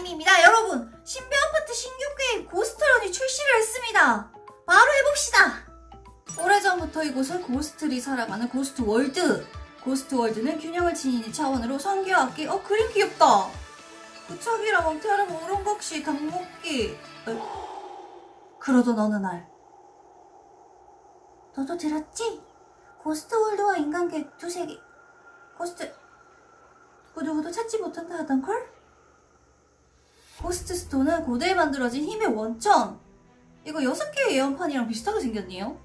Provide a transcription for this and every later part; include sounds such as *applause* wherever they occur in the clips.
아림입니다. 여러분, 신비 아파트 신규 게임 고스트런이 출시를 했습니다. 바로 해봅시다. 오래전부터 이곳은 고스트들이 살아가는 고스트 월드. 고스트 월드는 균형을 지니는 차원으로 선귀와 악귀, 어, 그림 귀엽다. 부착이랑 엉태랑 우렁각시, 닭먹기. 어. 그러던 어느 날. 너도 들었지? 고스트 월드와 인간계 두 세계. 고스트, 누구누구도 찾지 못한다 하던걸? 고스트 스톤은 고대에 만들어진 힘의 원천. 이거 여섯 개의 예언판이랑 비슷하게 생겼네요.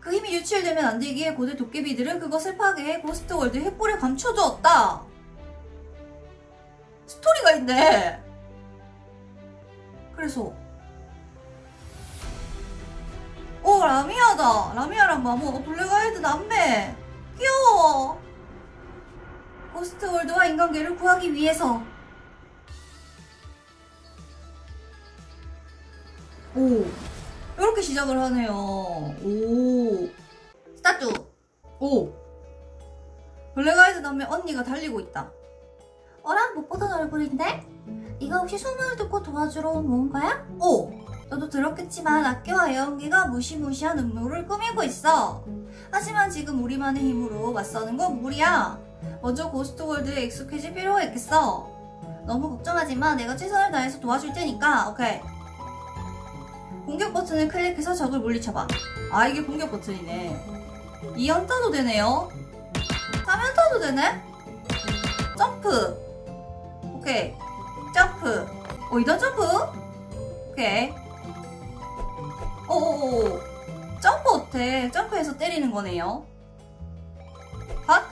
그 힘이 유출되면 안 되기에 고대 도깨비들은 그것을 파괴해 고스트 월드 횃불에 감춰두었다. 스토리가 있네. 그래서 오 라미아다. 라미아랑 마모 어, 블랙아이드 남매. 귀여워. 고스트 월드와 인간계를 구하기 위해서 오. 이렇게 시작을 하네요. 오. 스타트. 오. 블랙아이드 남매 언니가 달리고 있다. 어라? 못 보던 얼굴인데? 네가 혹시 소문을 듣고 도와주러 온 뭔가야? 오. 너도 들었겠지만 악귀와 애연귀가 무시무시한 음모를 꾸미고 있어. 하지만 지금 우리만의 힘으로 맞서는 건 무리야. 먼저 고스트월드에 익숙해질 필요가 있겠어. 너무 걱정하지 마. 내가 최선을 다해서 도와줄 테니까. 오케이 공격 버튼을 클릭해서 적을 물리쳐봐. 아 이게 공격 버튼이네. 2연타도 되네요. 3연타도 되네? 점프. 오케이. 점프. 어 2단 점프? 오케이. 오오오. 점프 어때? 점프해서 때리는 거네요. 핫?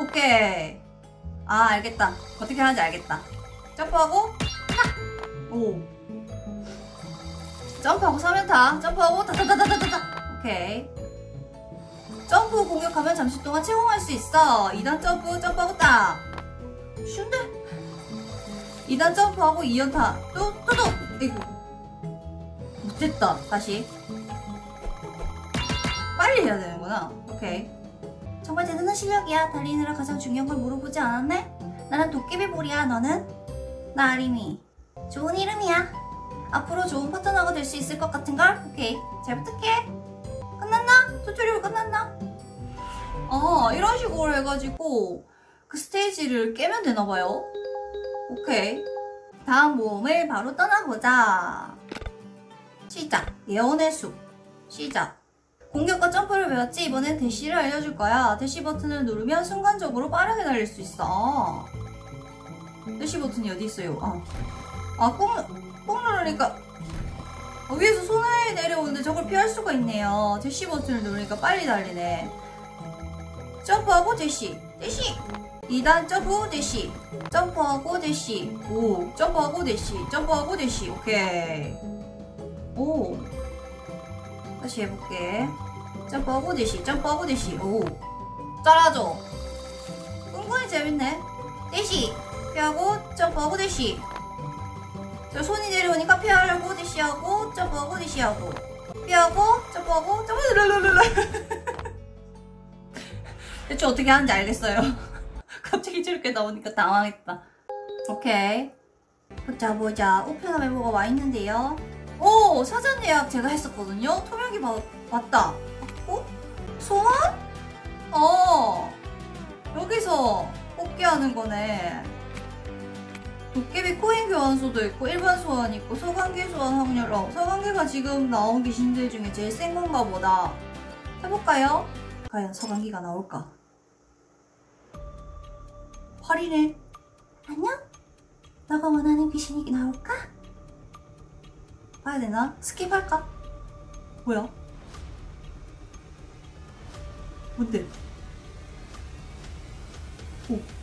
오케이. 아 알겠다. 어떻게 하는지 알겠다. 점프하고 하! 오. 점프하고 3연타. 점프하고 다다다다다다 오케이. 점프 공격하면 잠시 동안 채공할 수 있어. 2단 점프 점프하고 딱 쉬운데? 2단 점프하고 2연타. 또또또. 이거. 못했다. 다시. 빨리 해야 되는구나. 오케이. 정말 대단한 실력이야. 달리느라 가장 중요한 걸 물어보지 않았네? 나는 도깨비불이야. 너는? 나 아림이 좋은 이름이야 앞으로 좋은 파트너가 될 수 있을 것 같은걸? 오케이. 잘 부탁해. 끝났나? tutorial 끝났나? 아 이런 식으로 해가지고 그 스테이지를 깨면 되나봐요. 오케이. 다음 모험을 바로 떠나보자. 시작. 예언의 숲 시작. 공격과 점프를 배웠지? 이번엔 대시를 알려줄 거야. 대시 버튼을 누르면 순간적으로 빠르게 달릴 수 있어. 대시 버튼이 어디 있어요? 아, 아 꾹, 꾹 누르니까 어, 위에서 손을 내려오는데 저걸 피할 수가 있네요. 대시 버튼을 누르니까 빨리 달리네. 점프하고 대시, 대시. 2단 점프 대시, 점프하고 대시. 오, 점프하고 대시, 점프하고 대시. 오케이. 오. 다시 해볼게. 점프하고 대시, 점프하고 대시. 오. 잘하죠? 은근히 재밌네. 대시, 피하고 점프하고 대시. 저 손이 내려오니까 피하려고 대시하고 점프하고 대시하고. 피하고 점프하고 점프 르르르르 *laughs* 대충 어떻게 하는지 알겠어요. *laughs* 갑자기 저렇게 나오니까 당황했다. 오케이. 보자 보자. 우편함 메모가 와 있는데요. 오 사전 예약 제가 했었거든요. 토명이 봐, 왔다. 어? 소원? 어. 여기서 뽑기 하는 거네 도깨비 코인 교환소도 있고 일반 소환 있고 서관계 소환 확률 어 서관계가 지금 나온 귀신들 중에 제일 센 건가 보다 해볼까요? 과연 서관계가 나올까? 활이네 안녕? 너가 원하는 귀신이 나올까? 봐야 되나? 스킵할까? 뭐야? 뭔데? 오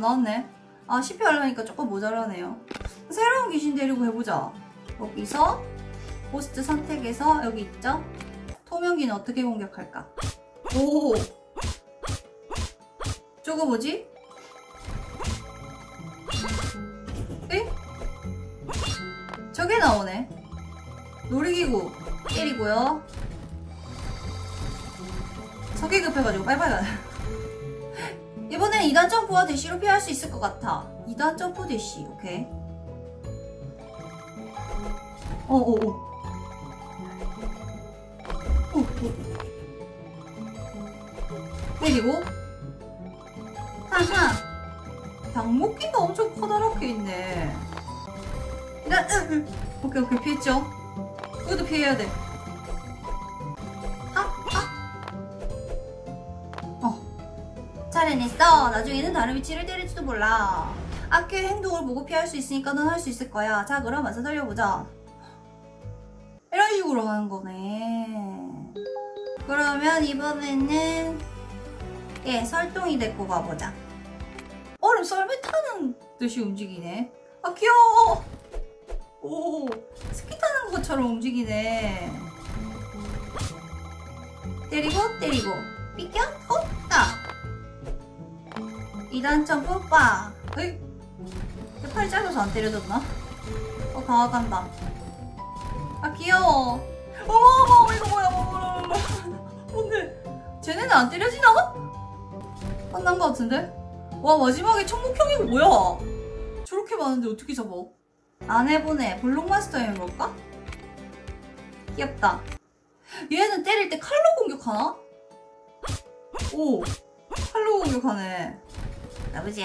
안 나왔네. 아, 10회 하려니까 조금 모자라네요. 새로운 귀신 데리고 해보자. 여기서 호스트 선택해서 여기 있죠? 토명기는 어떻게 공격할까? 오! 저거 뭐지? 저게 나오네. 놀이기구 때리고요. 저게 급해가지고 빨리빨리 이번엔 2단 점프와 대시로 피할 수 있을 것 같아. 2단 점프 대시, 오케이. 어어어. 오, 오. 때리고. 하하. 당목기가 엄청 커다랗게 있네. 일단, 으, 으. 오케이, 오케이, 피했죠? 이것도 피해야 돼. 해냈어. 나중에는 다른 위치를 때릴지도 몰라. 아키의 행동을 보고 피할 수 있으니까 넌 할 수 있을 거야. 자, 그럼 와서 달려보자. 이런 식으로 하는 거네. 그러면 이번에는 예, 설동이 데리고 가보자. 얼음 썰매 타는 듯이 움직이네. 아, 귀여워! 오, 스키 타는 것처럼 움직이네. 때리고, 때리고. 삐껴, 헛 다! 2단 점프, 빠! 에이, 내 팔이 짧아서 안 때려졌나? 어, 강화간다. 아, 귀여워. 어머, 어머, 이거 뭐야, 어머, 어머, 어머. 뭔데? 쟤네는 안 때려지나? 끝난 것 같은데? 와, 마지막에 청국형이 뭐야? 저렇게 많은데 어떻게 잡아? 안 해보네. 블록마스터인 걸까? 귀엽다. 얘는 때릴 때 칼로 공격하나? 오, 칼로 공격하네. 나보지.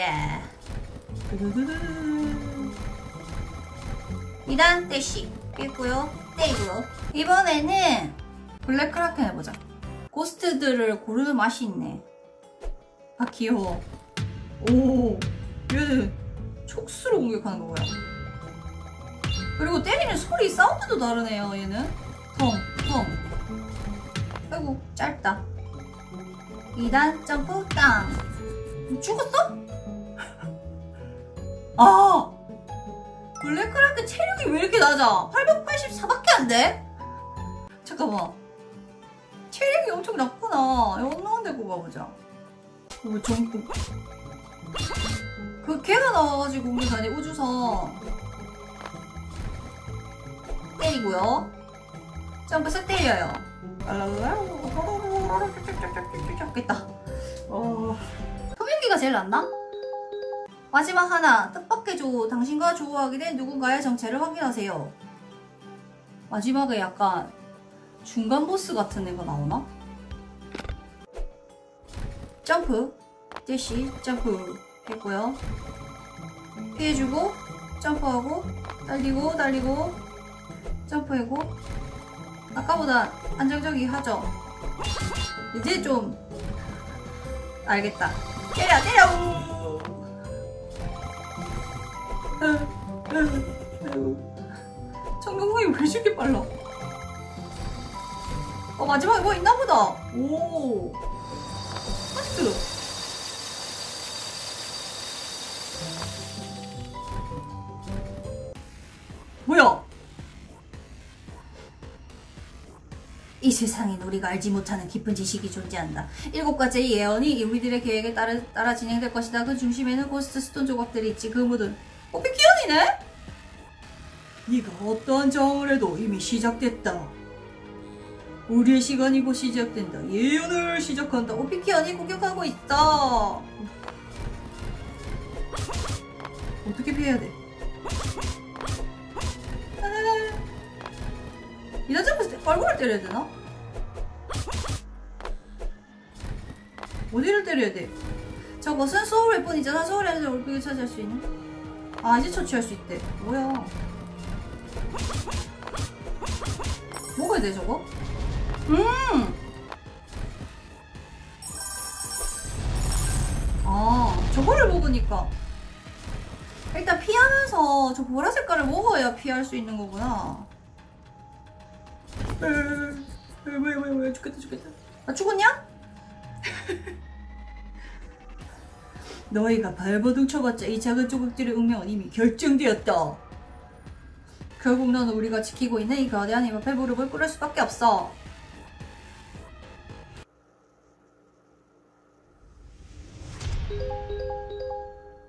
2단 대시. 삐고요. 때리고요. 이번에는 블랙크라켄 해보자. 고스트들을 고르는 맛이 있네. 아 귀여워. 오 얘는 촉수로 공격하는 거고요 그리고 때리는 소리 사운드도 다르네요 얘는. 텅 텅. 아이고 짧다. 2단 점프 땅 죽었어? *laughs* 아 블랙크라켄 체력이 왜 이렇게 낮아? 884밖에 안 돼? 잠깐만. 체력이 엄청 낮구나. 연나한 데고 가보자. 뭐 정품. 그 걔가 나와가지고 공격하네 우주선. 때리고요. 점프해서 때려요. 겠다. 어. 소변기가 제일 낫나? 마지막 하나, 뜻밖의 조. 당신과 조우하게 된 누군가의 정체를 확인하세요. 마지막에 약간 중간 보스 같은 애가 나오나? 점프, 대시, 점프 했고요. 피해주고, 점프하고, 달리고, 달리고, 점프하고. 아까보다 안정적이 하죠? 이제 좀 알겠다. 때려, 때려! 정경성이 왜 이렇게 빨라? 어 마지막에 뭐 있나보다. 오. 세상엔 우리가 알지 못하는 깊은 지식이 존재한다. 일곱 가지의 예언이 우리들의 계획에 따라, 따라 진행될 것이다. 그 중심에는 고스트 스톤 조각들이 있지. 그 모든 어, 피키언이네? 네가 어떠한 정을 해도 이미 시작됐다. 우리의 시간이 곧 시작된다. 예언을 시작한다. 오, 피키언이 공격하고 있다. 어떻게 피해야 돼? 이 남자분 얼굴을 때려야 되나? 어디를 때려야 돼? 저것은 소울 웨폰이잖아. 소울에서 올백을 차지할 수 있는. 아, 이제 처치할 수 있대. 뭐야. 먹어야 돼, 저거? 음! 아, 저거를 먹으니까. 일단 피하면서 저 보라 색깔을 먹어야 피할 수 있는 거구나. 왜, 왜, 왜, 왜, 죽겠다, 죽겠다. 아, 죽었냐? *laughs* 너희가 발버둥 쳐봤자 이 작은 조각들의 운명은 이미 결정되었다. 결국 너는 우리가 지키고 있는 이 거대한 힘 앞에 무릎을 꿇을 수밖에 없어.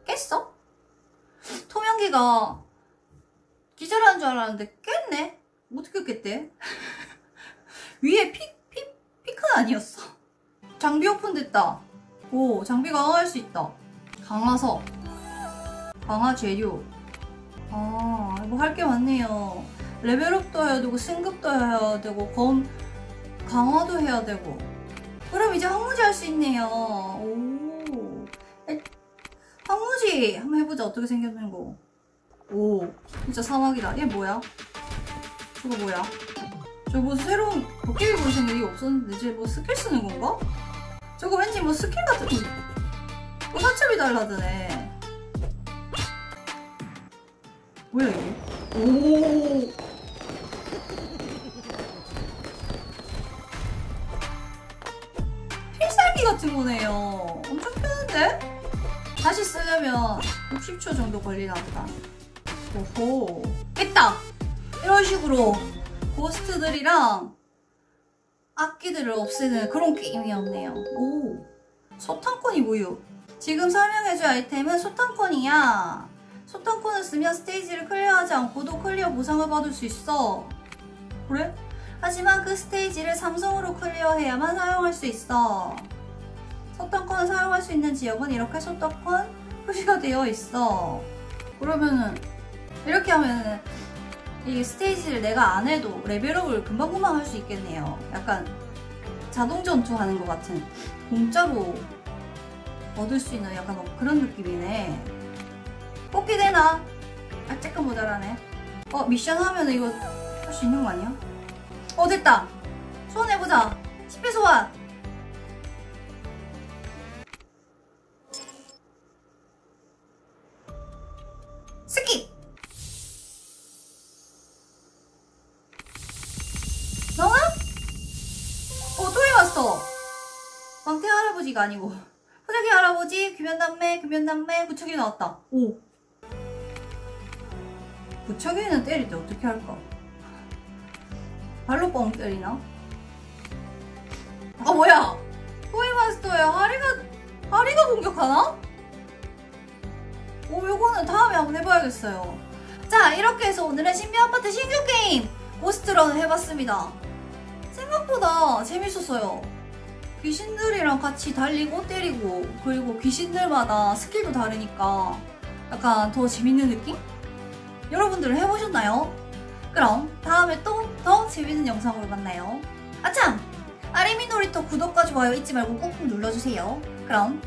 깼어? 토명기가 기절한 줄 알았는데 깼네? 어떻게 깼대? *laughs* 위에 피, 피, 피크는 아니었어. 장비 오픈됐다. 오, 장비 강화할 수 있다. 강화석. 강화 재료. 아, 뭐 할 게 많네요. 레벨업도 해야 되고, 승급도 해야 되고, 검, 강화도 해야 되고. 그럼 이제 황무지 할 수 있네요. 오. 에, 황무지! 한번 해보자. 어떻게 생겼는 거. 오, 진짜 사막이다. 얘 뭐야? 저거 뭐야? 저거 뭐 새로운 도깨비 볼 생각이 없었는데 이제 뭐 스킬 쓰는 건가? 저거 왠지 뭐 스킬 같은 뭐 사첩이 달라드네. 뭐야 이게? 오. 필살기 같은 거네요. 엄청 편한데? 다시 쓰려면 60초 정도 걸리나 보다. 오호. 깼다! 이런 식으로 ghost들이랑 악귀들을 없애는 그런 게임이었네요. 오. 소탕권이 뭐요? 지금 설명해줄 아이템은 소탕권이야. 소탕권을 쓰면 스테이지를 클리어하지 않고도 클리어 보상을 받을 수 있어. 그래? 하지만 그 스테이지를 삼성으로 클리어해야만 사용할 수 있어. 소탕권을 사용할 수 있는 지역은 이렇게 소탕권 표시가 되어 있어. 그러면은 이렇게 하면은 이 스테이지를 내가 안 해도 레벨업을 금방금방 할 수 있겠네요. 약간 자동 전투하는 것 같은 공짜로 얻을 수 있는 약간 뭐 그런 느낌이네. 뽑기 되나? 아, 조금 모자라네. 어, 미션 하면 이거 할 수 있는 거 아니야? 어, 됐다! 소환해보자! 10배 소환! Skip! 나와? 어, 또 해왔어! 왕태 할아버지가 아니고. 후대기 할아버지, 규면남매, 규면남매, 부처기 나왔다. 오. 부처기는 때릴 때 어떻게 할까? 발로 뻥 때리나? 아, 뭐야! 토이마스터야, 하리가, 하리가 공격하나? 오, 요거는 다음에 한번 해봐야겠어요. 자, 이렇게 해서 오늘은 신비 아파트 신규 게임 고스트런 해봤습니다. 생각보다 재밌었어요. 귀신들이랑 같이 달리고 때리고 그리고 귀신들마다 스킬도 다르니까 약간 더 재밌는 느낌? 여러분들은 해보셨나요? 그럼 다음에 또 더 재밌는 영상으로 만나요. 아참! 아리미 놀이터 구독과 좋아요 잊지 말고 꾹꾹 눌러주세요. 그럼